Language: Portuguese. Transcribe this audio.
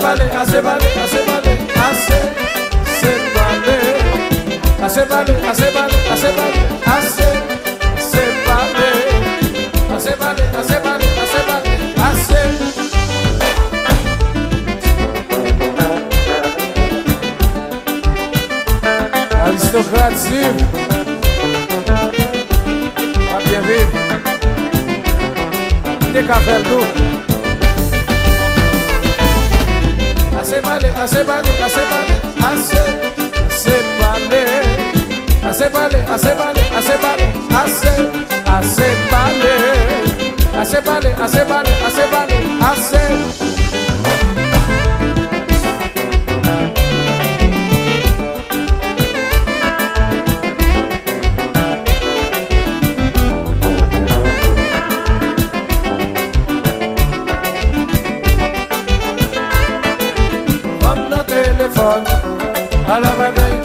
Ace vale, a se vale, ace se vale, ace, se se vale, Ace vale, ace se vale, ace vale, ace, se vale, Ace vale, ace se vale, a se vale, a se aristocracia. Café duro. acépale, acépale, acépale, acépale, acépale, acépale, acépale, acépale, acépale, acépale, acépale, acépale, I love a drink.